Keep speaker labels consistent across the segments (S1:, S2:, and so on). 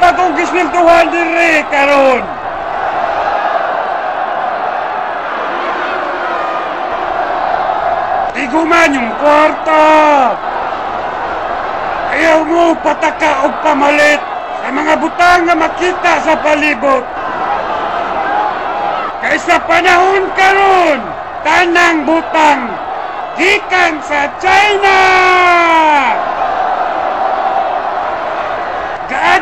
S1: akong gisweldohan diri karon. Iguman yung kwarta. Ayaw mo pataka o pamalit sa mga butang nga makita sa palibot. Kaysa panahon karon, tanang butang gikan sa China.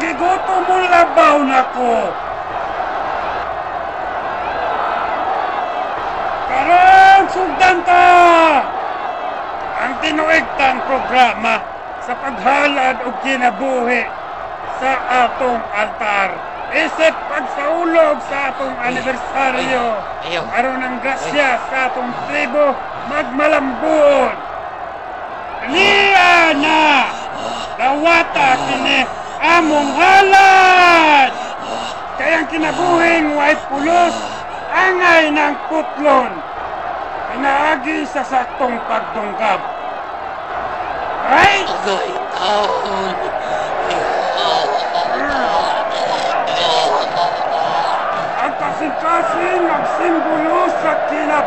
S2: kayo ba?
S1: Kung giguto mo labaw na ko! Karon sugdan ta! Ang tinuigtang programa sa paghalad o kinabuhi sa atong altar. Isip pagsaulog sa atong anibersaryo. Aron ang grasya sa atong tribo magmalambuon. Niya na! Lawata kini among halad! Kayang kinabuhing white pulos, angay ng putlon. Pinaagi sa saktong pagtungkap. Right?
S2: Agoy taon!
S1: Ang kasing-kasing ang simbolo sa kinabuhi.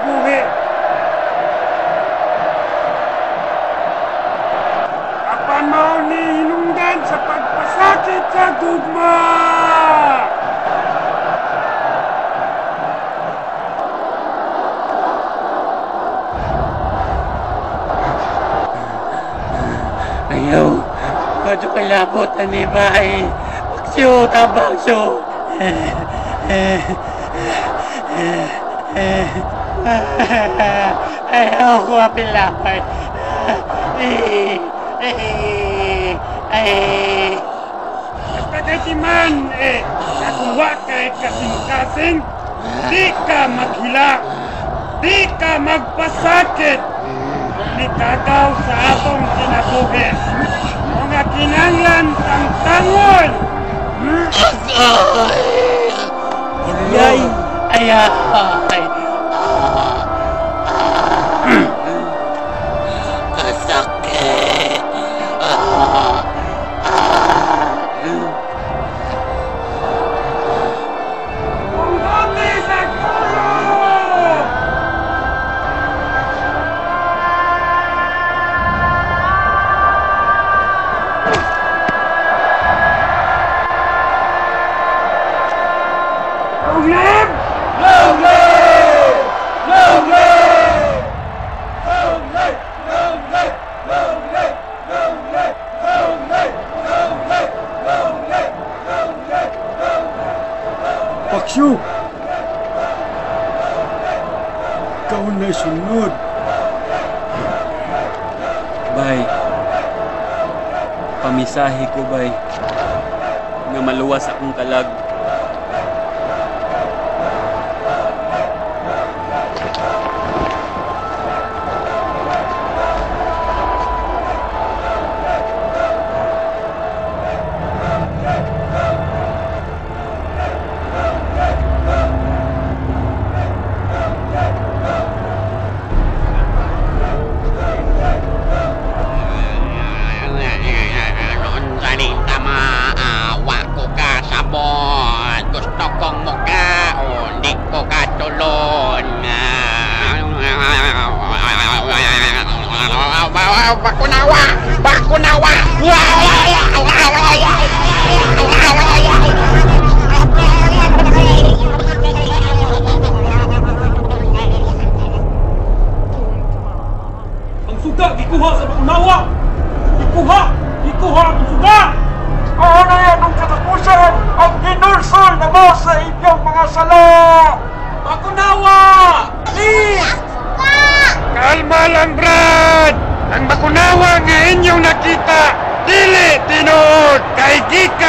S2: Ayaw! Medyo kalabot na ni Bay! Pagsyo! Tabang syo! Ayaw ko apilapay!
S1: Pagkatiman eh, nakuha kay kasing-kasing, di ka maghilak, di ka magpasakit, gitataw sa atong kinabuhi. Mga kinanglan sang tangon! Ay! Ay! Ay! Ay!
S3: Paksyo! Ikaw na sunod. Bay, pamisahe ko, bay. Nga maluwas akong kalag.
S2: ¡Tica!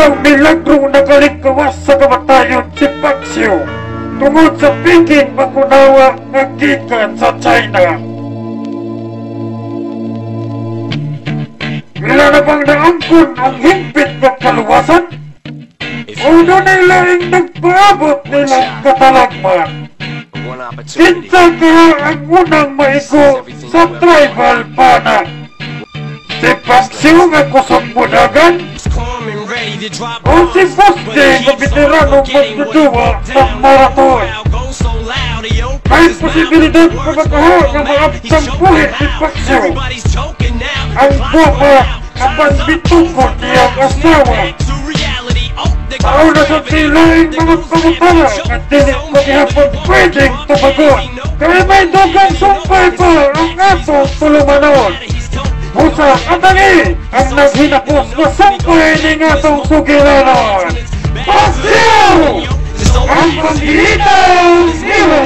S2: Samtang milagro nakalikawas sa kamatayon si Paxio tungod sa pikin makunawa nga gikan sa China. Wala na bang naangkon ang himpit ng kaluwasan? Uno na ilaing nagpaabot nilang katalagman. Kinsa kaya ang unang maigo sa tribal pana? Si Paxio nga kusog budagan?
S4: ready to drop
S2: On si fosse avviteranno
S4: un posseduo a maratona Ma
S2: impossibilità
S4: come
S2: corona ma
S4: attampure
S2: di
S4: passione
S2: Ancora
S4: a
S2: banditufo
S4: di
S2: aggassava Ma una sottile in maratona Ma deve poter fare in tabacone Tremendo canzone
S4: per fare
S2: un altro solo manone Usa Andani, por Construção Coelhinha São Sugueiros. Brasil! Arnaldina Mila